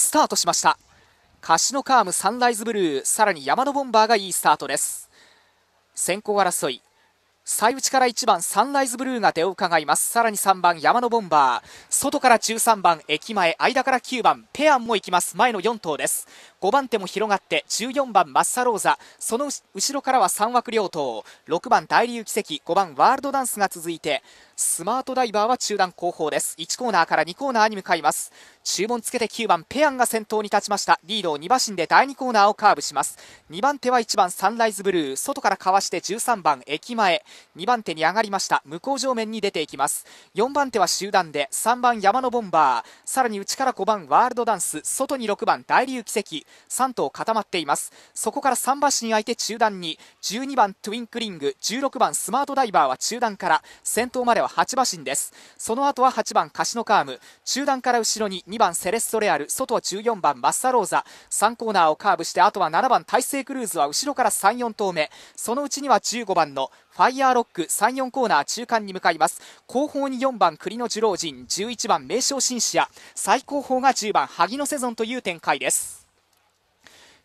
スタートしました。カシノカームサンライズブルーさらに山のボンバーがいいスタートです。先行争い。最内から1番サンライズブルーが出を伺います。さらに3番山のボンバー。外から13番駅前。間から9番ペアンも行きます。前の4頭です。5番手も広がって14番マッサローザ。その後ろからは3枠両党。6番大流奇跡。5番ワールドダンスが続いてスマートダイバーは中段後方です。1コーナーから2コーナーに向かいます。注文つけて9番ペアンが先頭に立ちました。リードを2馬身で第2コーナーをカーブします。2番手は1番サンライズブルー。外からかわして13番駅前。2番手に上がりました。向こう上面に出ていきます。4番手は集団で。3番山のボンバー。さらに内から5番ワールドダンス。外に6番大流奇跡。3頭固まっています。そこから3馬身空いて中段に12番トゥインクリング16番スマートダイバーは中段から先頭までは8馬身です。その後は8番カシノカーム中段から後ろに2番セレッソレアル外は14番マッサローザ。3コーナーをカーブしてあとは7番大西クルーズは後ろから34頭目。そのうちには15番のファイヤーロック34コーナー中間に向かいます。後方に4番栗の寿老人11番名称紳士や最高峰が10番萩野セゾンという展開です。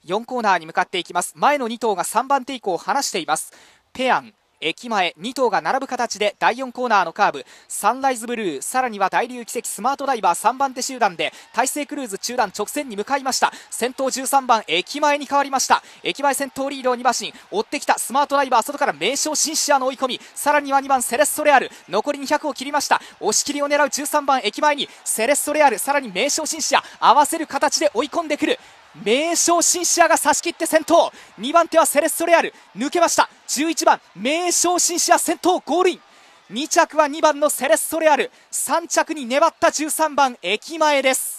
4コーナーに向かっていきます。前の2頭が3番手以降離しています。ペアン駅前2頭が並ぶ形で第4コーナーのカーブ。サンライズブルーさらには大流奇跡スマートダイバー3番手集団で大西クルーズ中段直線に向かいました。先頭13番駅前に変わりました。駅前先頭リードを2馬身追ってきたスマートダイバー外から名称シンシアの追い込み。さらには2番セレッソレアル。残り200を切りました。押し切りを狙う13番駅前にセレッソレアル。さらに名称シンシア合わせる形で追い込んでくる。名将シンシアが差し切って先頭。2番手はセレッソレアル。抜けました。11番名将シンシア先頭ゴールイン。2着は2番のセレッソレアル。3着に粘った13番駅前です。